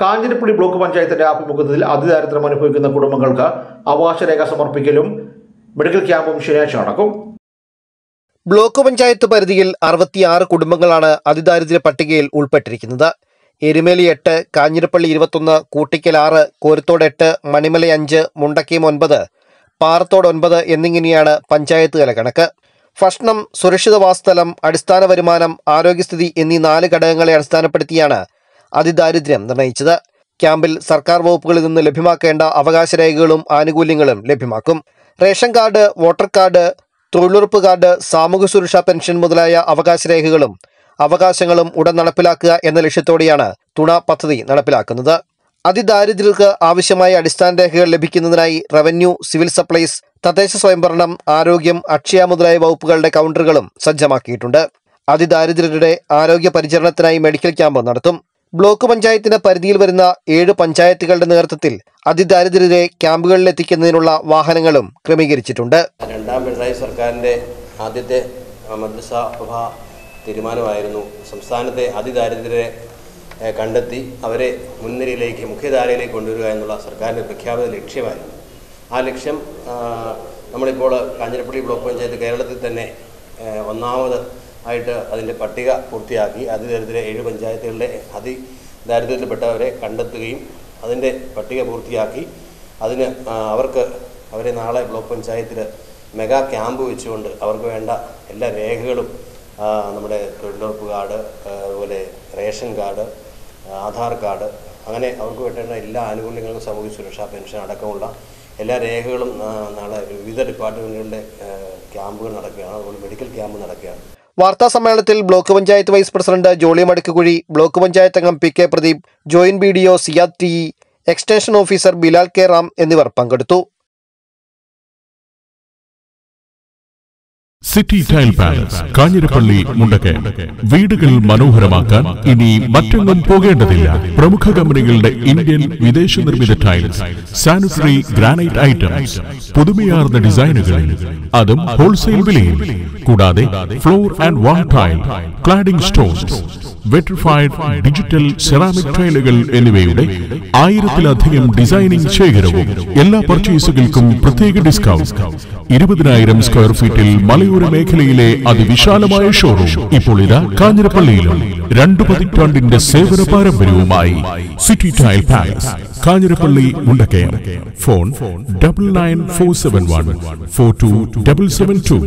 Kanjirappally block പഞ്ചായത്തിന്റെ ആഭിമുഖ്യത്തിൽ അതിദാരിദ്ര്യം അനുഭവിക്കുന്ന കുടുംബങ്ങൾക്ക് അവകാശരേഖ സമർപ്പിക്കലും മെഡിക്കൽ ക്യാമ്പും ശനിയാഴ്ച നടക്കും. ബ്ലോക്ക് പഞ്ചായത്ത് പരിധിയിൽ അറുപത്തിയാറ് കുടുംബങ്ങളാണ് അതിദാരിദ്ര്യ പട്ടികയിൽ ഉൾപ്പെട്ടിരിക്കുന്നത്. എരുമേലി എട്ട് കാഞ്ഞിരപ്പള്ളി ഇരുപത്തൊന്ന് കൂട്ടിക്കൽ ആറ് കോരത്തോട് എട്ട് മണിമല അഞ്ച് മുണ്ടക്കയം ഒൻപത് പാറത്തോട് ഒൻപത് എന്നിങ്ങനെയാണ് പഞ്ചായത്ത് തല കണക്ക്. ഭക്ഷണം സുരക്ഷിത വാസ്തലം അടിസ്ഥാന വരുമാനം ആരോഗ്യസ്ഥിതി എന്നീ നാല് ഘടകങ്ങളെ അടിസ്ഥാനപ്പെടുത്തിയാണ് അതിദാരിദ്ര്യം നിർണയിച്ചത്. ക്യാമ്പിൽ സർക്കാർ വകുപ്പുകളിൽ നിന്ന് ലഭ്യമാക്കേണ്ട അവകാശ രേഖകളും ആനുകൂല്യങ്ങളും ലഭ്യമാക്കും. റേഷൻ കാർഡ് വോട്ടർ കാർഡ് തൊഴിലുറപ്പ് കാർഡ് സാമൂഹ്യ സുരക്ഷാ പെൻഷൻ മുതലായ അവകാശ രേഖകളും അവകാശങ്ങളും ഉടൻ നടപ്പിലാക്കുക എന്ന ലക്ഷ്യത്തോടെയാണ് തുണ പദ്ധതി നടപ്പിലാക്കുന്നത്. അതിദാരിദ്ര്യർക്ക് ആവശ്യമായ അടിസ്ഥാന രേഖകൾ ലഭിക്കുന്നതിനായി റവന്യൂ സിവിൽ സപ്ലൈസ് തദ്ദേശ സ്വയംഭരണം ആരോഗ്യം അക്ഷയ മുതലായ വകുപ്പുകളുടെ കൗണ്ടറുകളും സജ്ജമാക്കിയിട്ടുണ്ട്. അതിദാരിദ്ര്യരുടെ ആരോഗ്യ പരിചരണത്തിനായി മെഡിക്കൽ ക്യാമ്പ് നടത്തും. ബ്ലോക്ക് പഞ്ചായത്തിന്റെ പരിധിയിൽ വരുന്ന ഏഴ് പഞ്ചായത്തുകളുടെ നേതൃത്വത്തിൽ അതിദാരിദ്ര്യരെ ക്യാമ്പുകളിൽ എത്തിക്കുന്നതിനുള്ള വാഹനങ്ങളും ക്രമീകരിച്ചിട്ടുണ്ട്. രണ്ടാം പിണറായി സർക്കാരിന്റെ ആദ്യത്തെ മന്ത്രിസഭ തീരുമാനമായിരുന്നു. സംസ്ഥാനത്തെ അതിദാരിദ്ര്യരെ കണ്ടെത്തി അവരെ മുൻനിരയിലേക്ക് മുഖ്യധാരയിലേക്ക് കൊണ്ടുവരിക എന്നുള്ള സർക്കാരിന്റെ പ്രഖ്യാപിത ലക്ഷ്യമായിരുന്നു. ആ ലക്ഷ്യം നമ്മളിപ്പോൾ കാഞ്ഞിരപ്പള്ളി ബ്ലോക്ക് പഞ്ചായത്ത് കേരളത്തിൽ തന്നെ ഒന്നാമത് ആയിട്ട് അതിന്റെ പട്ടിക പൂർത്തിയാക്കി. അതിദരിദ്ര ഏഴ് പഞ്ചായത്തുകളിലെ അതിദാരിദ്ര്യത്തിൽപ്പെട്ടവരെ കണ്ടെത്തുകയും അതിന്റെ പട്ടിക പൂർത്തിയാക്കി. അതിന് അവർക്ക് അവരെ നാളെ ബ്ലോക്ക് പഞ്ചായത്തിൽ മെഗാ ക്യാമ്പ് വെച്ചുകൊണ്ട് അവർക്ക് വേണ്ട എല്ലാ രേഖകളും നമ്മുടെ തൊഴിലുറപ്പ് കാർഡ് അതുപോലെ റേഷൻ കാർഡ് ആധാർ കാർഡ് അങ്ങനെ അവർക്ക് വേണ്ട എല്ലാ ആനുകൂല്യങ്ങളും സാമൂഹ്യ സുരക്ഷാ പെൻഷൻ അടക്കമുള്ള എല്ലാ രേഖകളും നാളെ വിവിധ ഡിപ്പാർട്ട്മെന്റുകളുടെ ക്യാമ്പുകൾ നടക്കുകയാണ്. അതുപോലെ മെഡിക്കൽ ക്യാമ്പ് നടക്കുകയാണ്. വാർത്താ സമ്മേളനത്തിൽ block panchayat vice president Jolly Madakkukuzhi block panchayat അംഗം P K Pradeep joint B D O Siyad T extension officer Bilal K Ram എന്നിവർ പങ്കെടുത്തു. City Tile Palace Kanjirappally Mundakayam. വീടുകൾ മനോഹരമാക്കാൻ ഇനി മറ്റെങ്ങും പോകേണ്ടതില്ല. പ്രമുഖ കമ്പനികളുടെ ഇന്ത്യൻ വിദേശ നിർമ്മിത ടൈൽസ് സാനിറ്ററി ഗ്രാനൈറ്റ് ഐറ്റംസ് പുതുമയാർന്ന ഡിസൈനുകളിൽ അതും ഹോൾസെയിൽ വിലയിൽ കൂടാതെ floor and wall tile cladding stones vitrified digital ceramic ടൈലുകൾ എന്നിവയുടെ ആയിരത്തിലധികം ഡിസൈനിംഗ് ശേഖരവും എല്ലാ പർച്ചേസുകൾക്കും പ്രത്യേക ഡിസ്കൗണ്ട്. ഇരുപതിനായിരം സ്ക്വയർ ഫീറ്റിൽ മലയോര മേഖലയിലെ അതിവിശാലമായ ഷോറൂം ഇപ്പോൾ ഇതാ കാഞ്ഞിരപ്പള്ളിയിലും. രണ്ടു പതിറ്റാണ്ടിന്റെ സേവന പാരമ്പര്യവുമായി City Tile Palace Kanjirappally Mundakayam. Phone double nine four seven one four two double seven two